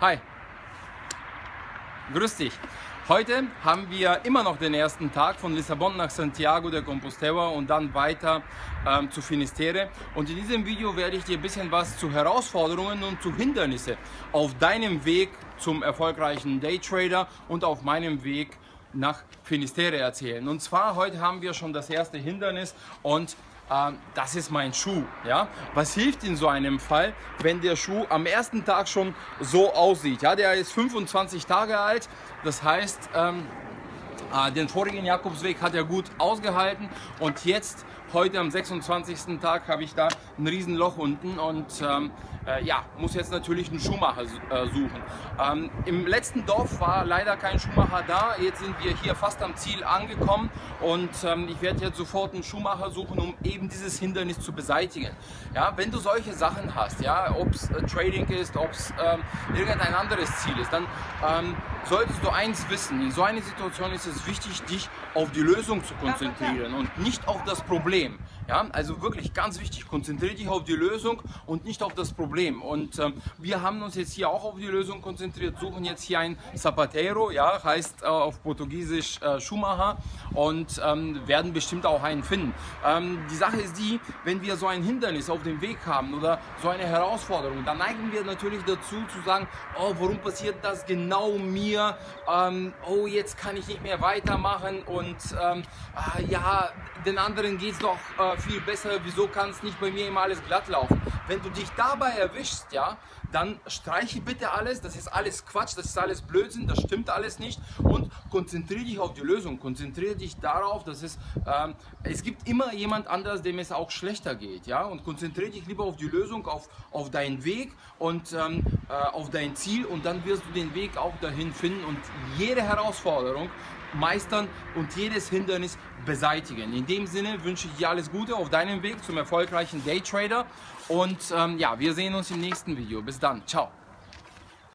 Hi, grüß dich. Heute haben wir immer noch den ersten Tag von Lissabon nach Santiago de Compostela und dann weiter ähm, zu Finisterre. Und in diesem Video werde ich dir ein bisschen was zu Herausforderungen und zu Hindernissen auf deinem Weg zum erfolgreichen Daytrader und auf meinem Weg nach Finisterre erzählen. Und zwar heute haben wir schon das erste Hindernis und ähm, das ist mein Schuh. Ja? Was hilft in so einem Fall, wenn der Schuh am ersten Tag schon so aussieht? Ja? Der ist 25 Tage alt, das heißt, ähm, äh, den vorigen Jakobsweg hat er gut ausgehalten und jetzt Heute am 26. Tag habe ich da ein Riesenloch unten und ähm, äh, ja, muss jetzt natürlich einen Schuhmacher äh, suchen. Ähm, Im letzten Dorf war leider kein Schuhmacher da. Jetzt sind wir hier fast am Ziel angekommen und ähm, ich werde jetzt sofort einen Schuhmacher suchen, um eben dieses Hindernis zu beseitigen. Ja, wenn du solche Sachen hast, ja, ob es äh, Trading ist, ob es ähm, irgendein anderes Ziel ist, dann ähm, solltest du eins wissen. In so einer Situation ist es wichtig, dich auf die Lösung zu konzentrieren und nicht auf das Problem. Problem. Ja, also wirklich ganz wichtig, konzentriere dich auf die Lösung und nicht auf das Problem. Und ähm, wir haben uns jetzt hier auch auf die Lösung konzentriert, suchen jetzt hier ein Zapatero, ja, heißt äh, auf Portugiesisch äh, Schuhmacher und ähm, werden bestimmt auch einen finden. Ähm, die Sache ist die, wenn wir so ein Hindernis auf dem Weg haben oder so eine Herausforderung, dann neigen wir natürlich dazu zu sagen, oh, warum passiert das genau mir? Ähm, oh, jetzt kann ich nicht mehr weitermachen und ähm, ah, ja, den anderen geht es doch äh, viel besser, wieso kann es nicht bei mir immer alles glatt laufen? Wenn du dich dabei erwischst, ja, dann streiche bitte alles, das ist alles Quatsch, das ist alles Blödsinn, das stimmt alles nicht. Und konzentriere dich auf die Lösung, konzentriere dich darauf, dass es, ähm, es gibt immer jemand anderes, dem es auch schlechter geht, ja, und konzentriere dich lieber auf die Lösung, auf, auf deinen Weg. Und ähm, äh, auf dein Ziel und dann wirst du den Weg auch dahin finden und jede Herausforderung meistern und jedes Hindernis beseitigen. In dem Sinne wünsche ich dir alles Gute auf deinem Weg zum erfolgreichen Daytrader und ähm, ja, wir sehen uns im nächsten Video. Bis dann, ciao.